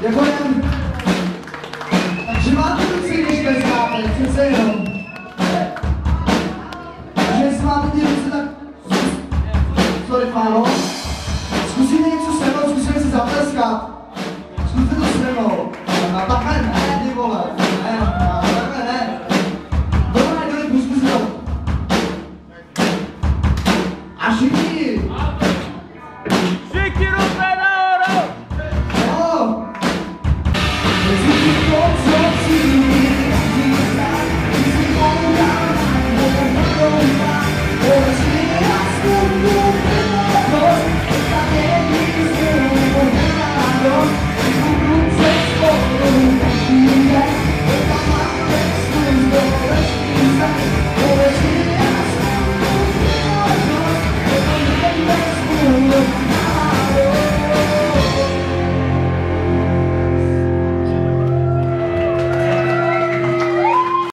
Jako jen. Takže máte to si, když tleskáte, přece jenom. Takže jestli máte ty ruce, tak... Sorry, páno. Zkusíme něco se mnou, zkusíme si zatleskat. Zkuste to se mnou. A takhle ne, ty vole. Ne, a takhle ne. Dobré, dojde, pusť to. A všichni.